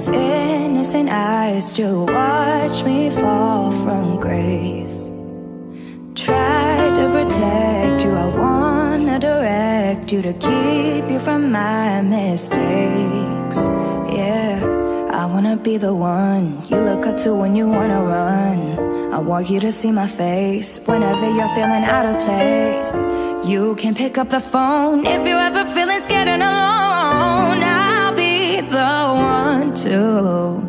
those innocent eyes to watch me fall from grace. Try to protect you, I wanna direct you to keep you from my mistakes. Yeah, I wanna be the one you look up to when you wanna run. I want you to see my face whenever you're feeling out of place. You can pick up the phone if you ever to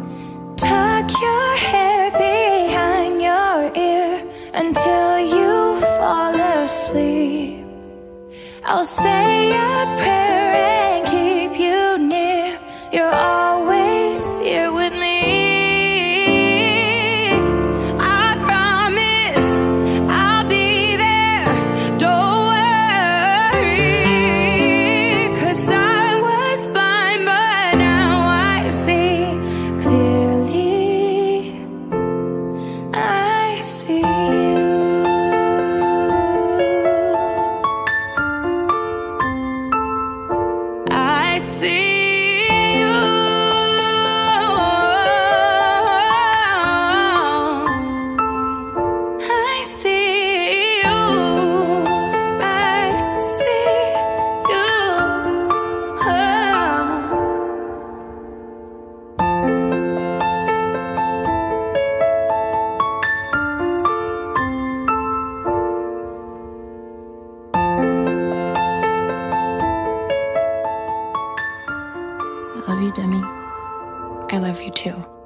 tuck your hair behind your ear until you fall asleep. I'll say a prayer see I love you, Demi. I love you too.